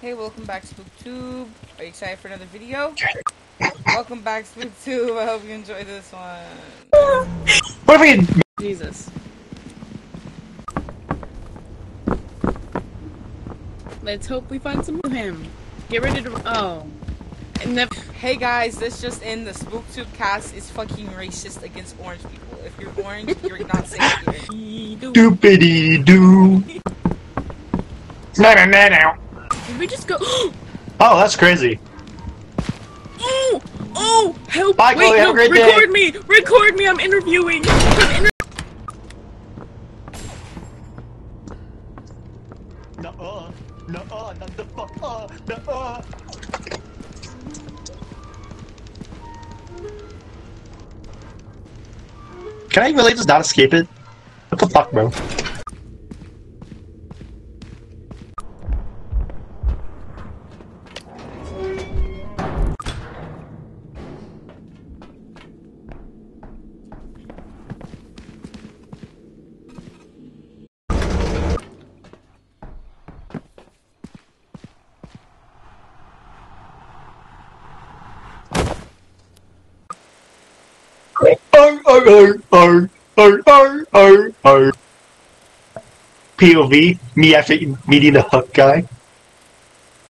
Hey, welcome back to SpookTube. Are you excited for another video? welcome back to SpookTube. I hope you enjoy this one. What if we? Jesus. Let's hope we find some of him. Get ready to. Oh. And then. Hey guys, this just in. The SpookTube cast is fucking racist against orange people. If you're orange, you're not safe here. Doopity doo. Did we just go? Oh, that's crazy. Oh! Oh! Help! Bye, Wait, Chloe, have no, a great day. record me! Record me! I'm interviewing! I'm inter- No, uh, no, uh, not the fuck, uh, no, uh. Can I really just not escape it? What the fuck, bro? POV, me after meeting the hook guy.